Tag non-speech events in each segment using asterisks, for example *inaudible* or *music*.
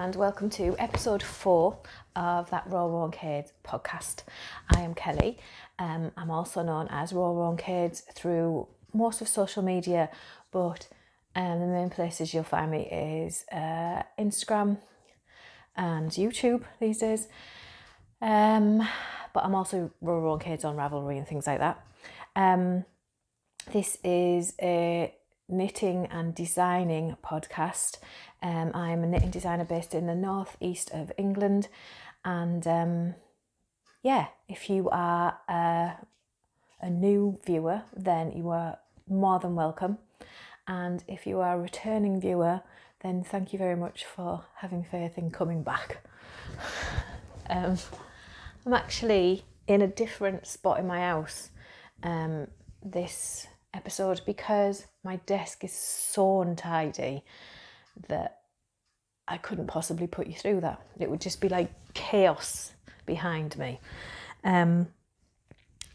And welcome to episode four of that Raw Raw Kids podcast. I am Kelly. Um, I'm also known as Raw Raw Kids through most of social media, but um, the main places you'll find me is uh, Instagram and YouTube these days. Um, but I'm also Raw Raw Kids on Ravelry and things like that. Um, this is a knitting and designing podcast. Um, I'm a knitting designer based in the northeast of England, and um, yeah, if you are a, a new viewer, then you are more than welcome. And if you are a returning viewer, then thank you very much for having faith in coming back. *laughs* um, I'm actually in a different spot in my house um, this episode because my desk is so untidy that I couldn't possibly put you through that. It would just be like chaos behind me. Um,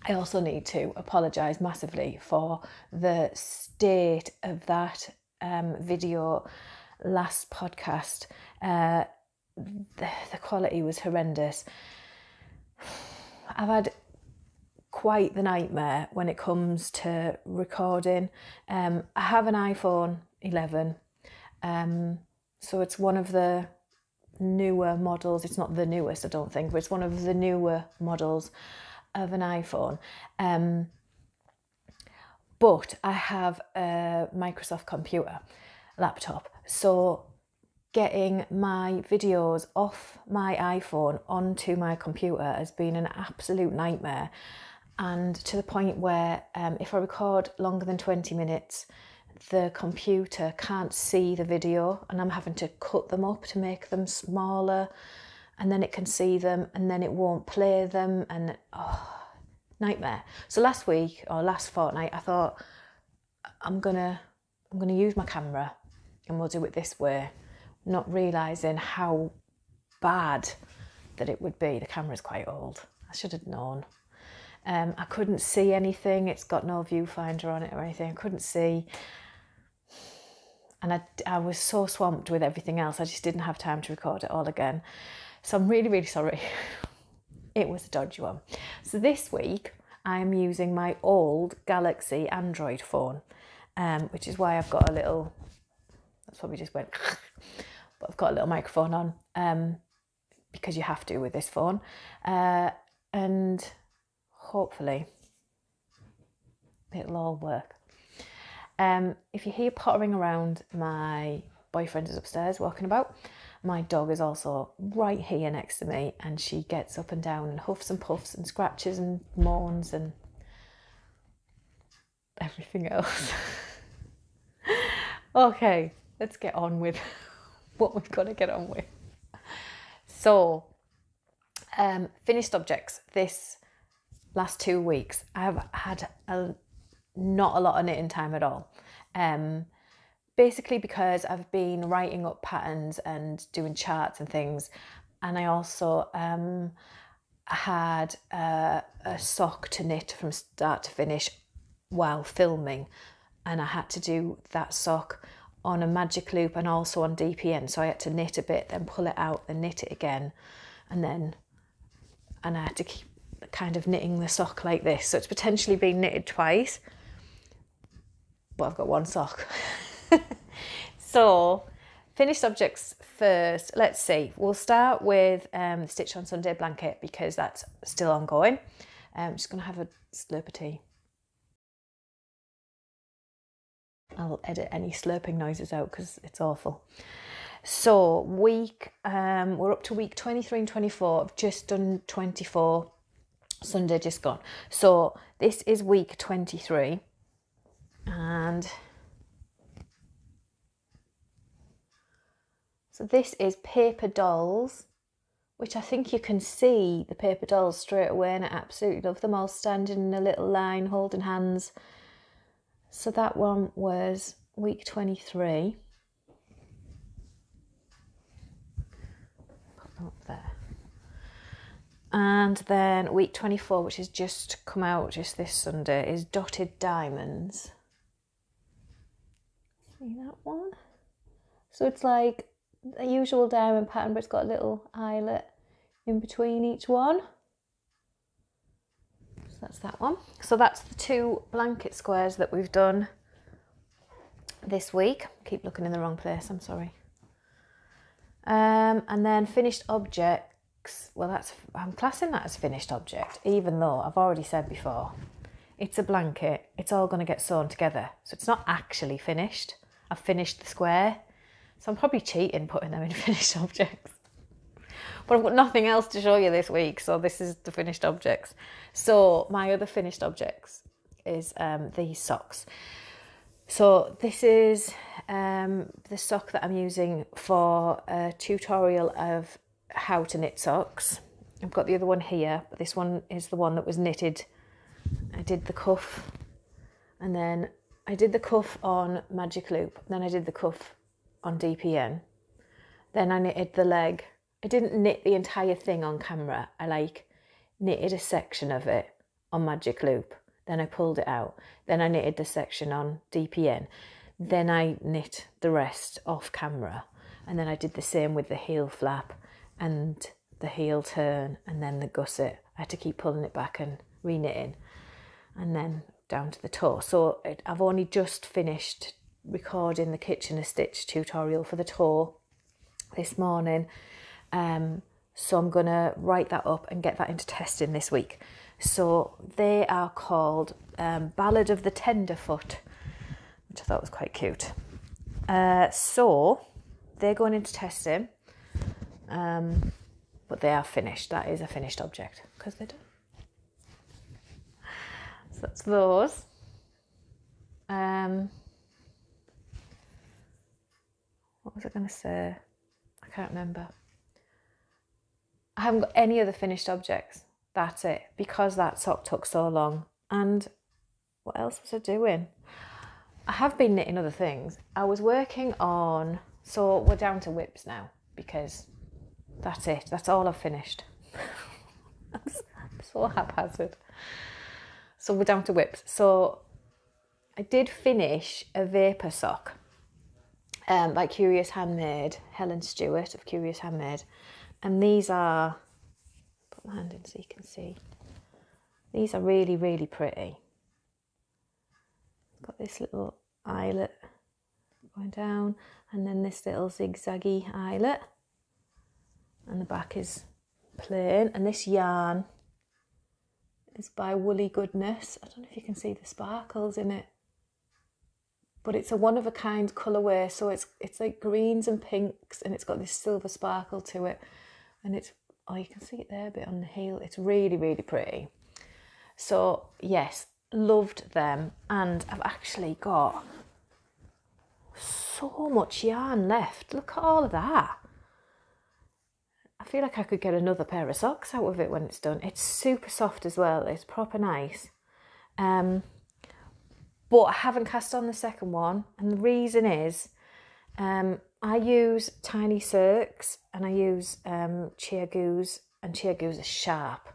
I also need to apologise massively for the state of that um, video last podcast. Uh, the, the quality was horrendous. *sighs* I've had quite the nightmare when it comes to recording. Um, I have an iPhone 11, um, so it's one of the newer models. It's not the newest, I don't think, but it's one of the newer models of an iPhone. Um, but I have a Microsoft computer laptop, so getting my videos off my iPhone onto my computer has been an absolute nightmare and to the point where um, if I record longer than 20 minutes, the computer can't see the video and I'm having to cut them up to make them smaller and then it can see them and then it won't play them and oh, nightmare. So last week or last fortnight I thought I'm gonna I'm gonna use my camera and we'll do it this way, not realizing how bad that it would be. The camera's quite old. I should have known. Um, I couldn't see anything. It's got no viewfinder on it or anything. I couldn't see. And I, I was so swamped with everything else, I just didn't have time to record it all again. So I'm really, really sorry. *laughs* it was a dodgy one. So this week, I'm using my old Galaxy Android phone, um, which is why I've got a little, that's probably just went, *laughs* but I've got a little microphone on um, because you have to with this phone. Uh, and hopefully it'll all work. Um, if you hear pottering around, my boyfriend is upstairs walking about. My dog is also right here next to me, and she gets up and down and huffs and puffs and scratches and moans and everything else. *laughs* okay, let's get on with *laughs* what we've got to get on with. So, um, finished objects. This last two weeks, I've had a, not a lot of knitting time at all. Um, basically because I've been writing up patterns and doing charts and things, and I also um, had a, a sock to knit from start to finish while filming, and I had to do that sock on a magic loop and also on DPN. So I had to knit a bit, then pull it out, then knit it again, and then and I had to keep kind of knitting the sock like this. So it's potentially been knitted twice, but I've got one sock. *laughs* so finished objects first. Let's see. We'll start with um, Stitch on Sunday blanket because that's still ongoing. Um, I'm just going to have a slurp of tea. I'll edit any slurping noises out because it's awful. So week, um, we're up to week 23 and 24. I've just done 24 Sunday just gone. So this is week 23 and so this is paper dolls which I think you can see the paper dolls straight away and I absolutely love them all standing in a little line holding hands. So that one was week 23. Put them up there. And then week 24, which has just come out just this Sunday, is Dotted Diamonds. See that one? So it's like a usual diamond pattern, but it's got a little eyelet in between each one. So that's that one. So that's the two blanket squares that we've done this week. Keep looking in the wrong place, I'm sorry. Um, and then finished objects. Well, that's I'm classing that as finished object, even though I've already said before, it's a blanket. It's all going to get sewn together, so it's not actually finished. I've finished the square, so I'm probably cheating putting them in *laughs* finished objects. But I've got nothing else to show you this week, so this is the finished objects. So my other finished objects is um, these socks. So this is um, the sock that I'm using for a tutorial of how to knit socks. I've got the other one here, but this one is the one that was knitted. I did the cuff and then I did the cuff on Magic Loop, then I did the cuff on DPN. Then I knitted the leg. I didn't knit the entire thing on camera. I like knitted a section of it on Magic Loop then I pulled it out. Then I knitted the section on DPN. Then I knit the rest off camera. And then I did the same with the heel flap and the heel turn and then the gusset. I had to keep pulling it back and re-knitting. And then down to the toe. So it, I've only just finished recording the Kitchener Stitch tutorial for the toe this morning. Um, so I'm going to write that up and get that into testing this week. So they are called um, Ballad of the Tenderfoot, which I thought was quite cute. Uh, so they're going into testing, um, but they are finished. That is a finished object because they're done. So that's those. Um, what was I going to say? I can't remember. I haven't got any other finished objects. That's it, because that sock took so long. And what else was I doing? I have been knitting other things. I was working on, so we're down to WIPs now because that's it. That's all I've finished. *laughs* so haphazard. So we're down to WIPs. So I did finish a vapor sock um, by Curious Handmade, Helen Stewart of Curious Handmade. And these are put my hand in so you can see. These are really, really pretty. Got this little eyelet going down, and then this little zigzaggy eyelet, and the back is plain. And this yarn is by Woolly Goodness. I don't know if you can see the sparkles in it, but it's a one of a kind colorway. So it's it's like greens and pinks, and it's got this silver sparkle to it, and it's oh, you can see it there a bit on the heel. It's really, really pretty. So, yes, loved them. And I've actually got so much yarn left. Look at all of that. I feel like I could get another pair of socks out of it when it's done. It's super soft as well. It's proper nice. Um, but I haven't cast on the second one, and the reason is um, I use tiny circs and I use um, ChiaoGoo's, and ChiaoGoo's are sharp.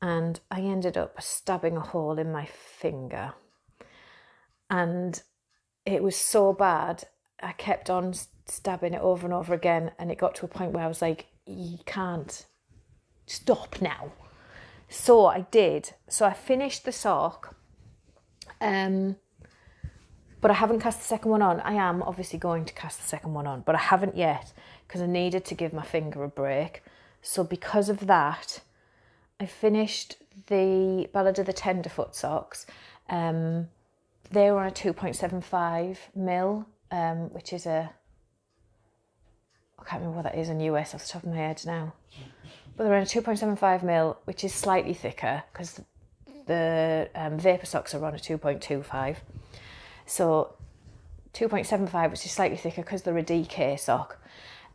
And I ended up stabbing a hole in my finger. And it was so bad, I kept on stabbing it over and over again. And it got to a point where I was like, you can't stop now. So I did. So I finished the sock. Um, but I haven't cast the second one on. I am obviously going to cast the second one on, but I haven't yet because I needed to give my finger a break. So because of that, I finished the Ballad of the Tenderfoot socks. Um, they were on a 2.75 mil, um, which is a I can't remember what that is in US off the top of my head now. But they're on a 2.75 mil, which is slightly thicker because the um, vapor socks are on a 2.25. So 2.75, which is slightly thicker because they're a DK sock.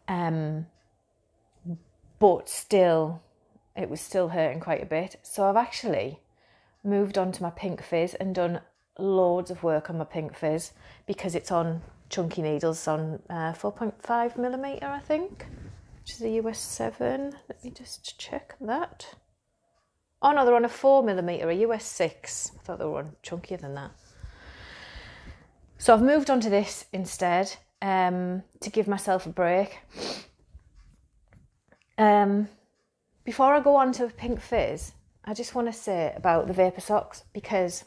Um, but still, it was still hurting quite a bit. So I've actually moved on to my pink fizz and done loads of work on my pink fizz because it's on chunky needles on uh, 4.5 millimeter, I think, which is a US 7. Let me just check that. Oh no, they're on a 4 millimeter, a US 6. I thought they were on chunkier than that. So I've moved on to this instead. um, to give myself a break. Um, before I go on to Pink Fizz, I just want to say about the Vapor Socks because.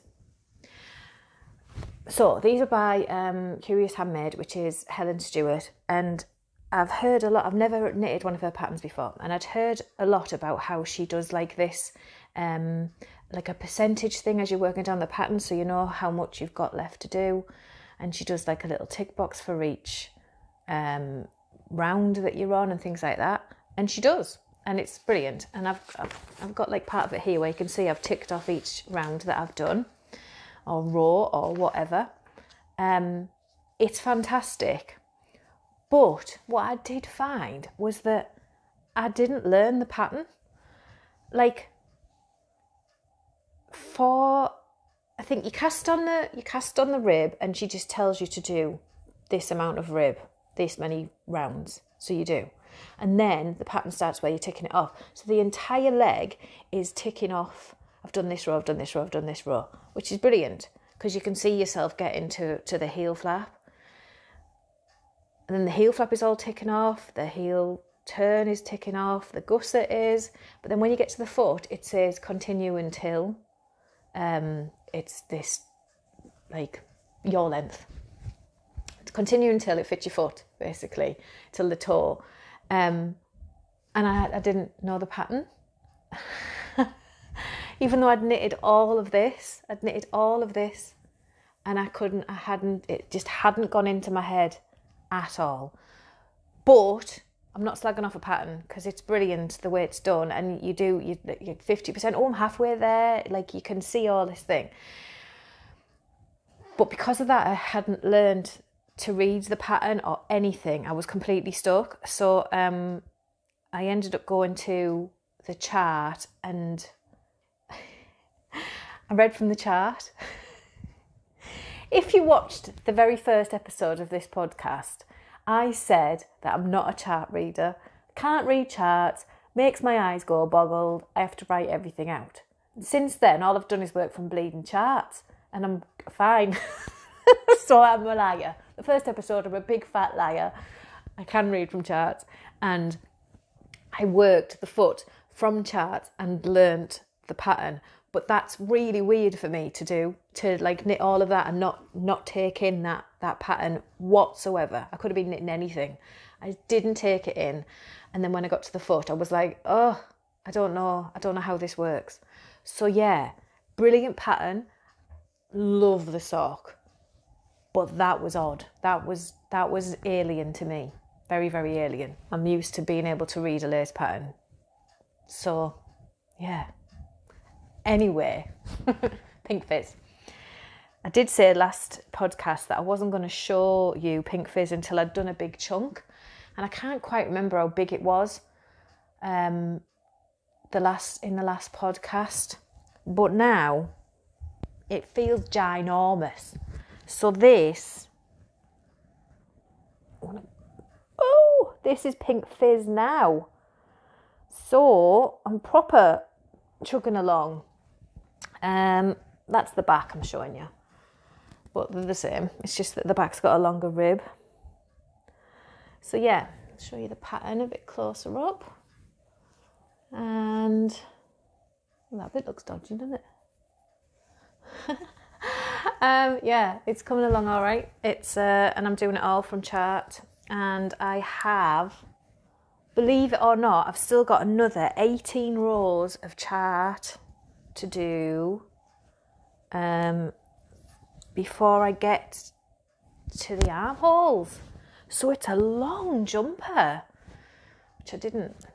So these are by um, Curious Handmade, which is Helen Stewart, and I've heard a lot. I've never knitted one of her patterns before, and I'd heard a lot about how she does like this, um, like a percentage thing as you're working down the pattern, so you know how much you've got left to do, and she does like a little tick box for each um, round that you're on and things like that, and she does, and it's brilliant. And I've, I've I've got like part of it here where you can see I've ticked off each round that I've done, or raw or whatever. Um, it's fantastic. But what I did find was that I didn't learn the pattern. Like for I think you cast on the you cast on the rib and she just tells you to do this amount of rib, this many rounds. So you do. And then the pattern starts where you're ticking it off. So the entire leg is ticking off. I've done this row, I've done this row, I've done this row, which is brilliant because you can see yourself getting to, to the heel flap. And then the heel flap is all ticking off, the heel turn is ticking off, the gusset is. But then when you get to the foot, it says continue until um, it's this like your length. Continue until it fits your foot, basically, till the toe. Um, and I, I didn't know the pattern. *laughs* Even though I'd knitted all of this, I'd knitted all of this, and I couldn't, I hadn't, it just hadn't gone into my head at all. But I'm not slagging off a pattern because it's brilliant the way it's done, and you do you you're fifty percent. Oh, I'm halfway there. Like you can see all this thing. But because of that, I hadn't learned to read the pattern or anything. I was completely stuck. So um, I ended up going to the chart and I read from the chart. if you watched the very first episode of this podcast, I said that I'm not a chart reader, can't read charts, makes my eyes go boggled, I have to write everything out. Since then, all I've done is work from bleeding charts, and I'm fine. *laughs* so I'm a liar. The first episode, I'm a big fat liar. I can read from charts, and I worked the foot from charts and learnt the pattern. But that's really weird for me to do to like knit all of that and not not take in that that pattern whatsoever. I could have been knitting anything. I didn't take it in, and then when I got to the foot, I was like, oh, I don't know, I don't know how this works. So yeah, brilliant pattern. Love the sock, but that was odd. That was that was alien to me. Very very alien. I'm used to being able to read a lace pattern. So, yeah. Anyway, *laughs* Pink Fizz. I did say last podcast that I wasn't going to show you Pink Fizz until I'd done a big chunk, and I can't quite remember how big it was. Um, the last in the last podcast, but now it feels ginormous. So this, oh, this is Pink Fizz now. So I'm proper chugging along. Um, that's the back I'm showing you but they're the same. It's just that the back's got a longer rib. So yeah, I'll show you the pattern a bit closer up. And that bit looks dodgy, doesn't it? *laughs* um, yeah, it's coming along all right. It's uh, and I'm doing it all from chart, and I have, believe it or not, I've still got another 18 rows of chart to do. Um, before I get to the armholes. So it's a long jumper, which I didn't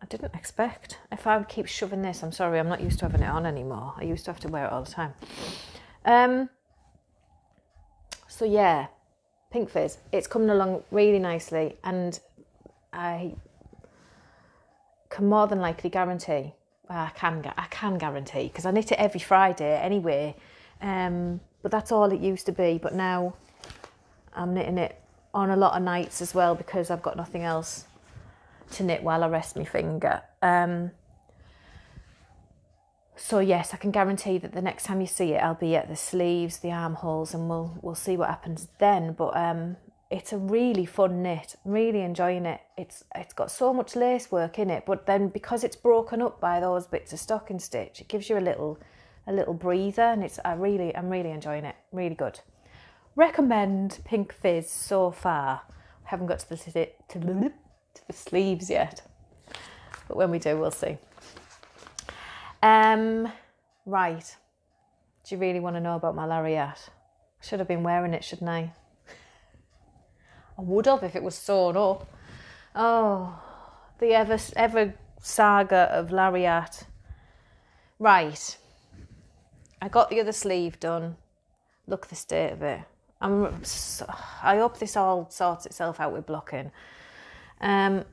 I didn't expect. If I would keep shoving this, I'm sorry, I'm not used to having it on anymore. I used to have to wear it all the time. Um, so yeah, Pink Fizz, it's coming along really nicely, and I can more than likely guarantee. I can I can guarantee because I knit it every Friday anyway. Um, but that's all it used to be. But now I'm knitting it on a lot of nights as well because I've got nothing else to knit while I rest my finger. Um, so yes, I can guarantee that the next time you see it, I'll be at the sleeves, the armholes, and we'll we'll see what happens then. But um, it's a really fun knit. Really enjoying it. It's it's got so much lace work in it, but then because it's broken up by those bits of stocking stitch, it gives you a little a little breather, and it's I really I'm really enjoying it. Really good. Recommend Pink Fizz so far. Haven't got to the to the sleeves yet, but when we do, we'll see. Um, right. Do you really want to know about my lariat? Should have been wearing it, shouldn't I? I would have if it was sewn up. Oh, the ever ever saga of lariat. Right. I got the other sleeve done. Look the state of it. I'm. I hope this all sorts itself out with blocking. Um,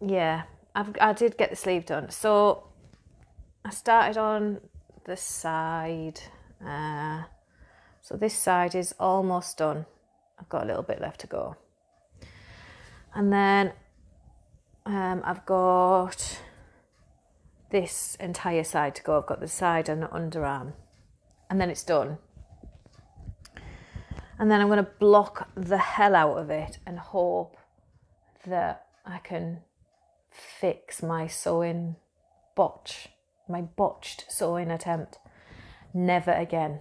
yeah, I've, I did get the sleeve done. So I started on the side. Uh, so this side is almost done. I've got a little bit left to go. And then um, I've got this entire side to go. I've got the side and the underarm. And then it's done. And then I'm going to block the hell out of it and hope that I can fix my sewing botch, my botched sewing attempt. Never again.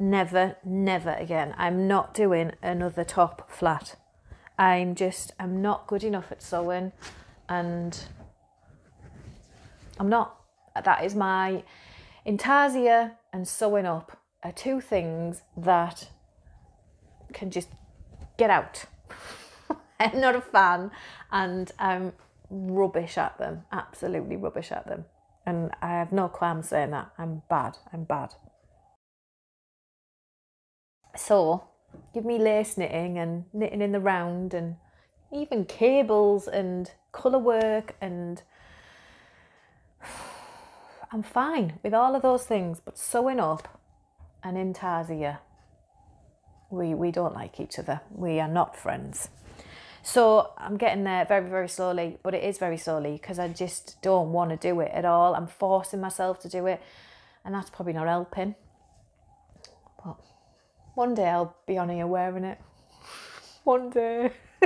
Never, never again. I'm not doing another top flat. I'm just, I'm not good enough at sewing and I'm not. That is my intarsia and sewing up are two things that can just get out. *laughs* I'm not a fan and I'm rubbish at them, absolutely rubbish at them. And I have no qualms saying that. I'm bad, I'm bad. So, give me lace knitting and knitting in the round and even cables and colour work and *sighs* I'm fine with all of those things, but sewing up and intarsia, we, we don't like each other. We are not friends. So I'm getting there very, very slowly, but it is very slowly because I just don't want to do it at all. I'm forcing myself to do it, and that's probably not helping. But one day I'll be on here wearing it. One day. *laughs*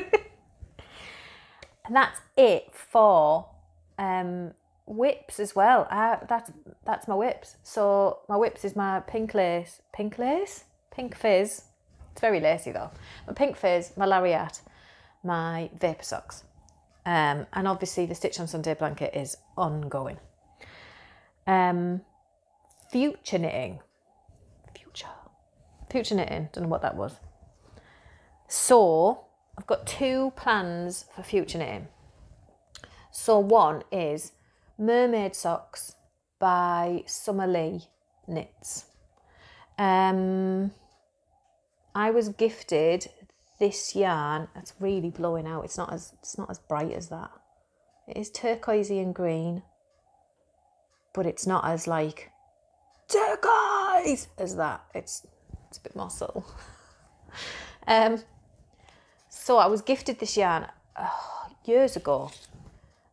and that's it for um, WIPs as well. I, that's that's my WIPs. So my WIPs is my pink lace, pink lace, pink fizz. It's very lacy though. My pink fizz, my lariat, my vapor socks, um, and obviously the Stitch on Sunday blanket is ongoing. Um, future knitting future in. Don't know what that was. So I've got two plans for future knitting. So one is Mermaid Socks by Summer Lee Knits. Um, I was gifted this yarn. It's really blowing out. It's not as it's not as bright as that. It is turquoisey and green, but it's not as like turquoise as that. It's it's a bit more subtle. *laughs* um, so I was gifted this yarn oh, years ago.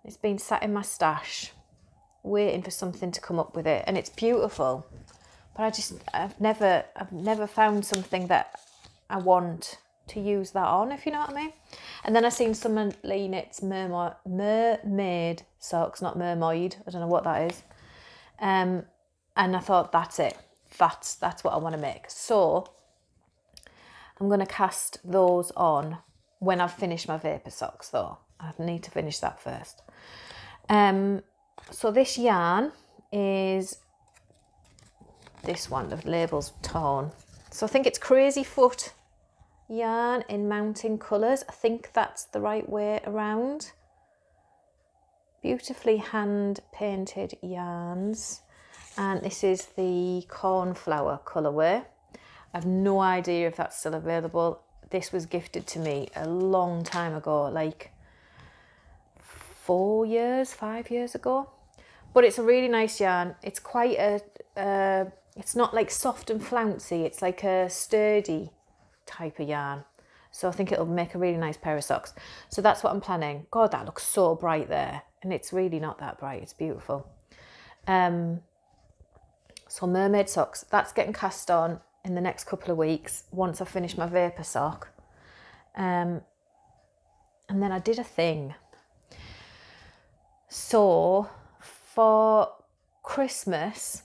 It's been sat in my stash, waiting for something to come up with it, and it's beautiful. But I just I've never I've never found something that I want to use that on, if you know what I mean. And then I seen some lean it's mermaid, mermaid socks, not mermaid. I don't know what that is. Um, and I thought that's it that's that's what I want to make. So I'm going to cast those on when I've finished my vapor socks though. I need to finish that first. Um, so this yarn is this one, the label's torn. So I think it's Crazy Foot yarn in mountain colours. I think that's the right way around. Beautifully hand painted yarns and this is the cornflower colourway. I have no idea if that's still available. This was gifted to me a long time ago, like four years, five years ago. But it's a really nice yarn. It's quite a, uh, it's not like soft and flouncy. It's like a sturdy type of yarn. So I think it'll make a really nice pair of socks. So that's what I'm planning. God, that looks so bright there. And it's really not that bright. It's beautiful. Um, so mermaid socks, that's getting cast on in the next couple of weeks once I finish my vapor sock. Um, and then I did a thing. So for Christmas,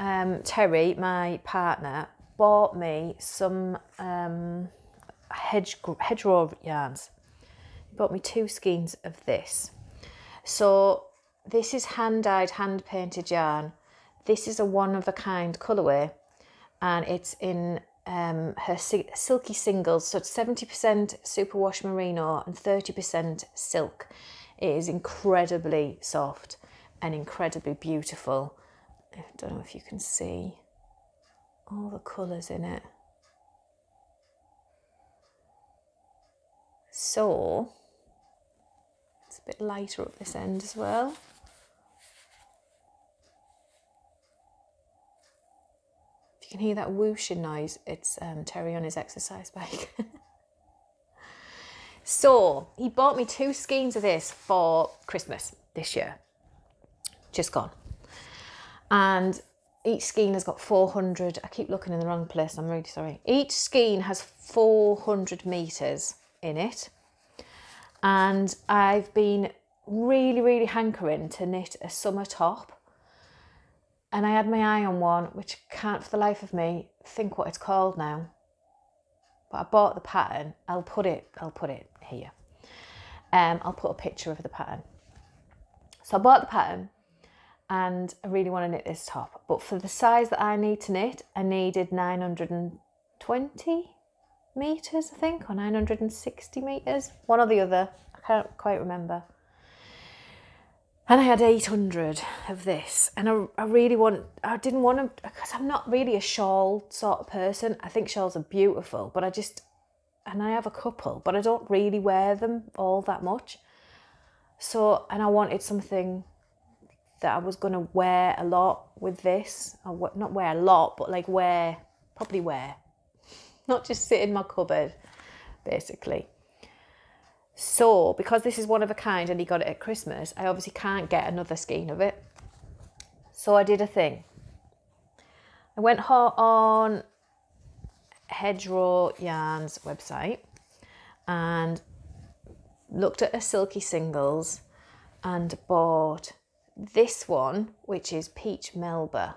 um, Terry, my partner, bought me some um, hedge hedgerow yarns. He bought me two skeins of this. So this is hand dyed, hand painted yarn. This is a one of a kind colourway, and it's in um, her silky singles. So it's 70% superwash merino and 30% silk. It is incredibly soft and incredibly beautiful. I don't know if you can see all the colours in it. So it's a bit lighter up this end as well. If you can hear that whooshing noise, it's um, Terry on his exercise bike. *laughs* so he bought me two skeins of this for Christmas this year, just gone. And each skein has got 400 i keep looking in the wrong place i'm really sorry. Each skein has 400 meters in it. And i've been really really hankering to knit a summer top and i had my eye on one which can't for the life of me think what it's called now but i bought the pattern i'll put it i'll put it here um, i'll put a picture of the pattern so i bought the pattern and I really want to knit this top. But for the size that I need to knit, I needed 920 meters, I think, or 960 meters, one or the other. I can't quite remember. And I had 800 of this, and I, I really want, I didn't want to, because I'm not really a shawl sort of person. I think shawls are beautiful, but I just, and I have a couple, but I don't really wear them all that much. So, and I wanted something that I was going to wear a lot with this. Or not wear a lot, but like wear, probably wear. Not just sit in my cupboard, basically. So, because this is one of a kind and he got it at Christmas, I obviously can't get another skein of it. So I did a thing. I went hot on Hedgerow Yarns website and looked at a silky singles and bought this one, which is Peach Melba.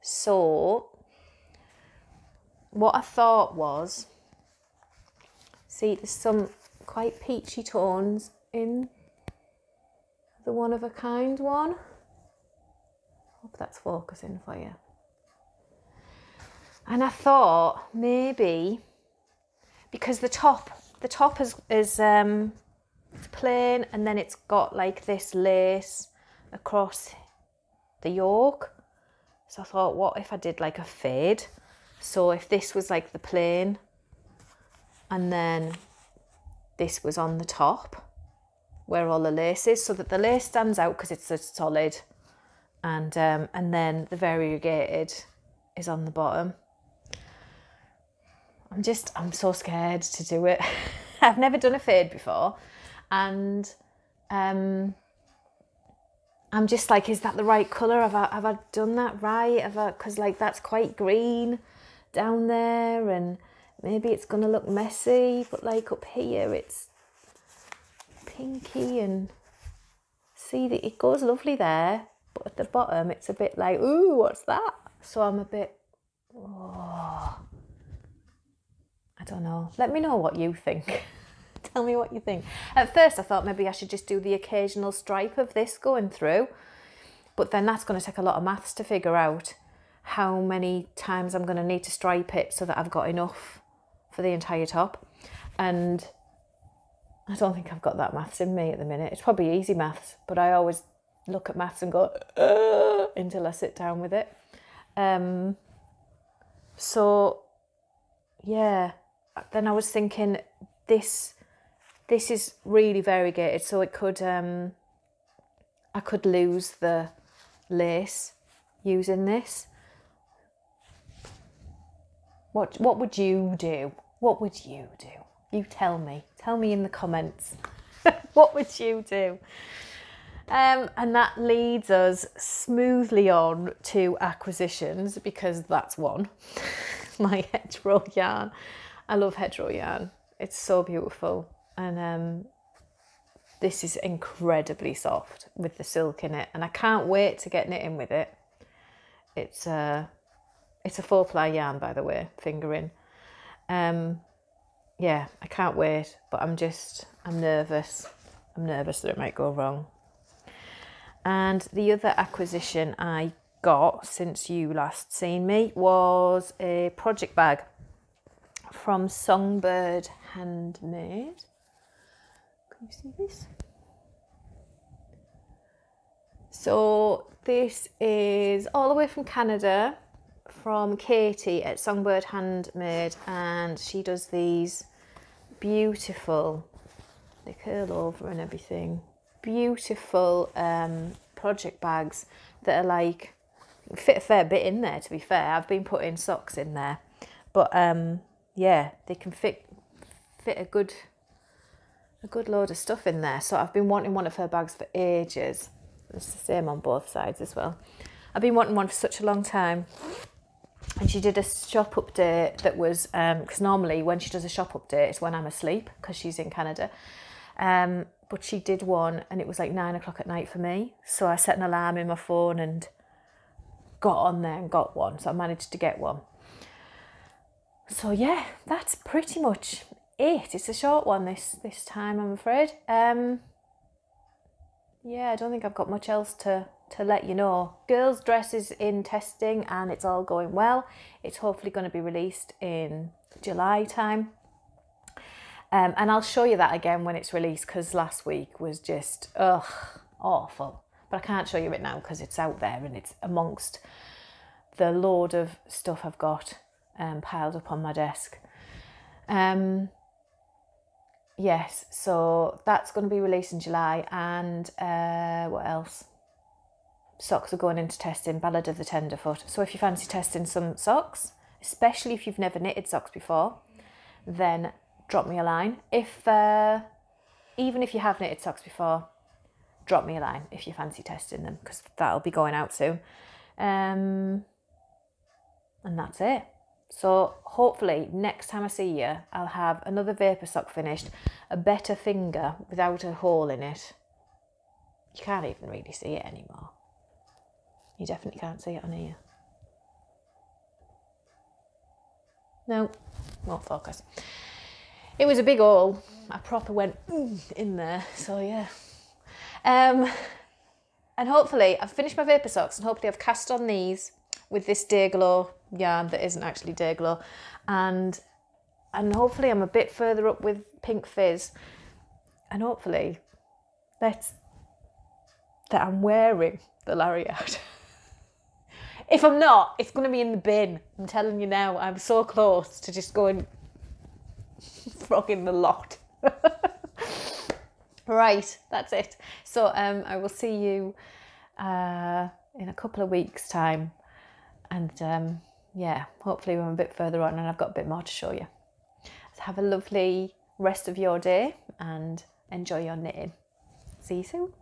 So, what I thought was, see, there's some quite peachy tones in the one of a kind one. Hope that's focusing for you. And I thought maybe because the top, the top is is um, it's plain and then it's got like this lace across the yoke. So I thought, what if I did like a fade? So if this was like the plain and then this was on the top where all the lace is so that the lace stands out because it's a solid and um, and then the variegated is on the bottom. I'm just I'm so scared to do it. *laughs* I've never done a fade before and um, I'm just like, is that the right colour? Have I have I done that right? Because like that's quite green down there, and maybe it's gonna look messy, but like up here it's pinky and see that it goes lovely there, but at the bottom it's a bit like, ooh, what's that? So I'm a bit, oh, I don't know. Let me know what you think. *laughs* Tell me what you think. At first, I thought maybe I should just do the occasional stripe of this going through, but then that's going to take a lot of maths to figure out how many times I'm going to need to stripe it so that I've got enough for the entire top. And I don't think I've got that maths in me at the minute. It's probably easy maths, but I always look at maths and go until I sit down with it. Um, so, yeah, then I was thinking this this is really variegated, so it could um, I could lose the lace using this. What what would you do? What would you do? You tell me. Tell me in the comments. *laughs* what would you do? Um, and that leads us smoothly on to acquisitions because that's one. *laughs* my hedgerow yarn. I love hedgerow yarn. It's so beautiful. And um, this is incredibly soft with the silk in it. And I can't wait to get knitting with it. It's a, it's a four ply yarn, by the way, fingering. Um, yeah, I can't wait, but I'm just, I'm nervous. I'm nervous that it might go wrong. And the other acquisition I got since you last seen me was a project bag from Songbird Handmade. Can you see this? So this is all the way from Canada from Katie at Songbird Handmade and she does these beautiful they curl over and everything beautiful um, project bags that are like fit a fair bit in there to be fair. I've been putting socks in there but um, yeah they can fit fit a good a good load of stuff in there. So I've been wanting one of her bags for ages. It's the same on both sides as well. I've been wanting one for such a long time and she did a shop update that was because um, normally when she does a shop update it's when I'm asleep because she's in Canada. Um, but she did one and it was like nine o'clock at night for me. So I set an alarm in my phone and got on there and got one. So I managed to get one. So yeah that's pretty much it. It's a short one this this time I'm afraid. Um, yeah I don't think I've got much else to to let you know. Girls' dress is in testing and it's all going well. It's hopefully going to be released in July time. Um, and I'll show you that again when it's released because last week was just, ugh, awful. But I can't show you it now because it's out there and it's amongst the load of stuff I've got um, piled up on my desk. Um, yes, so that's going to be released in July. And uh, what else? Socks are going into testing, Ballad of the Tenderfoot. So if you fancy testing some socks, especially if you've never knitted socks before, then drop me a line. If uh, even if you have knitted socks before, drop me a line if you fancy testing them because that'll be going out soon. Um, and that's it. So hopefully next time I see you, I'll have another vapor sock finished, a better finger without a hole in it. You can't even really see it anymore. You definitely can't see it on here. No, won't focus. It was a big hole. I proper went in there. So yeah. Um, and hopefully I've finished my vapor socks and hopefully I've cast on these with this Day-Glo yarn that isn't actually Day-Glo and and hopefully I'm a bit further up with Pink Fizz and hopefully that's that I'm wearing the lariat. *laughs* If I'm not, it's going to be in the bin. I'm telling you now, I'm so close to just going *laughs* frogging the lot. *laughs* right, that's it. So um, I will see you uh, in a couple of weeks' time. And um, yeah, hopefully we're a bit further on and I've got a bit more to show you. So have a lovely rest of your day and enjoy your knitting. See you soon.